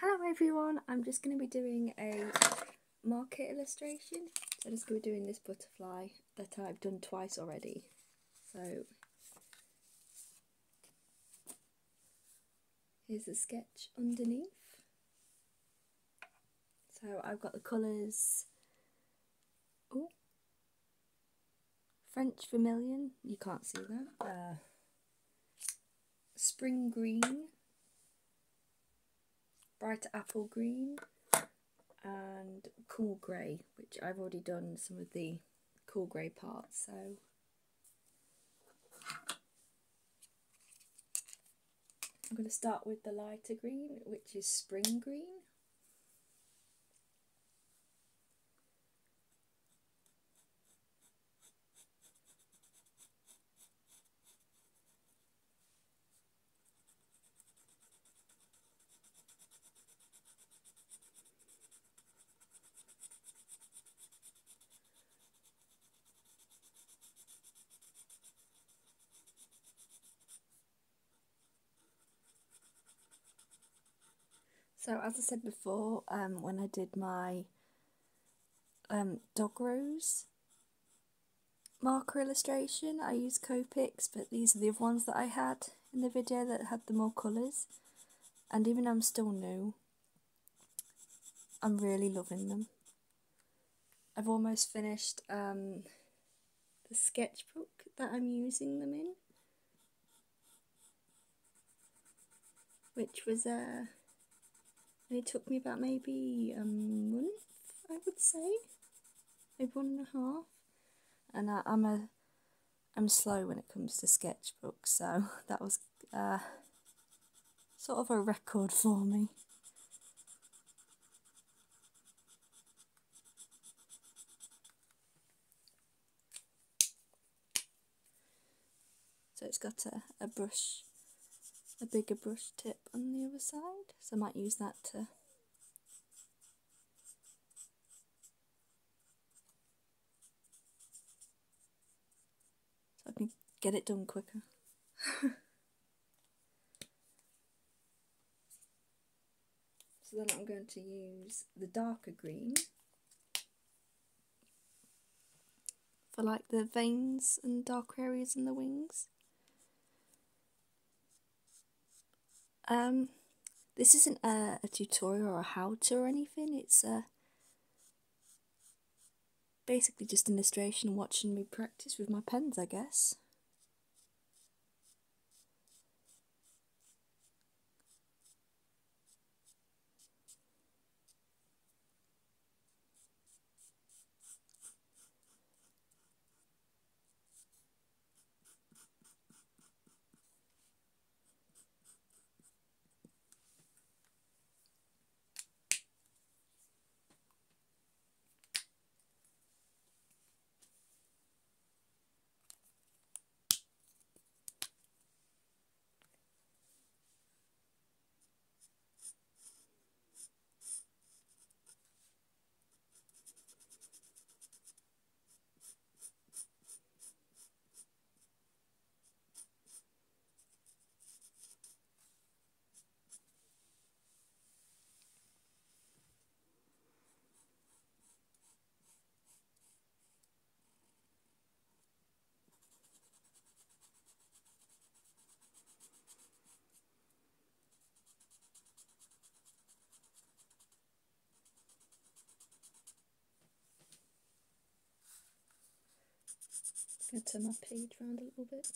Hello everyone, I'm just going to be doing a marker illustration. So I'm just going to be doing this butterfly that I've done twice already. So here's a sketch underneath. So I've got the colours, oh, French vermilion, you can't see that, uh, spring green, bright apple green and cool grey, which I've already done some of the cool grey parts, so I'm going to start with the lighter green, which is spring green. So as I said before, um, when I did my um, dog rose marker illustration, I used Copics, but these are the other ones that I had in the video that had the more colours. And even I'm still new, I'm really loving them. I've almost finished um, the sketchbook that I'm using them in, which was a uh, it took me about maybe a month, I would say, maybe one and a half. And I, am a, I'm slow when it comes to sketchbooks, so that was uh, sort of a record for me. So it's got a, a brush a bigger brush tip on the other side, so I might use that to so I can get it done quicker. so then I'm going to use the darker green for like the veins and dark areas in the wings. Um, this isn't a, a tutorial or a how-to or anything. It's a basically just an illustration watching me practice with my pens, I guess. Turn my page around a little bit.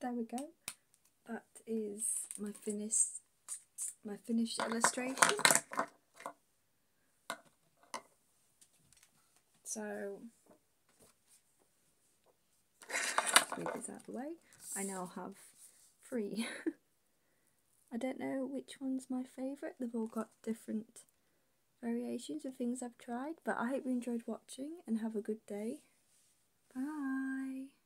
There we go. That is my finished my finished illustration. So move this out of the way. I now have three. I don't know which one's my favourite. They've all got different variations of things I've tried, but I hope you enjoyed watching and have a good day. Bye.